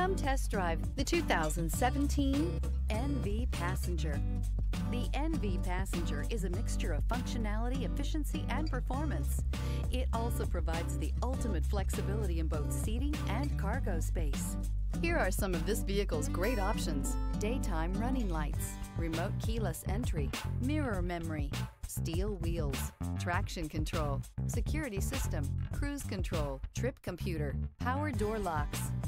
Come test drive the 2017 NV Passenger. The NV Passenger is a mixture of functionality, efficiency, and performance. It also provides the ultimate flexibility in both seating and cargo space. Here are some of this vehicle's great options. Daytime running lights, remote keyless entry, mirror memory, steel wheels, traction control, security system, cruise control, trip computer, power door locks,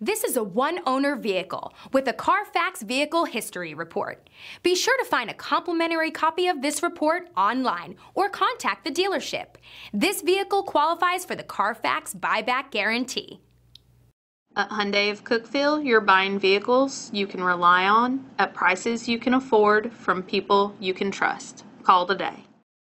This is a one owner vehicle with a Carfax Vehicle History Report. Be sure to find a complimentary copy of this report online or contact the dealership. This vehicle qualifies for the Carfax Buyback Guarantee. At Hyundai of Cookeville, you're buying vehicles you can rely on at prices you can afford from people you can trust. Call today.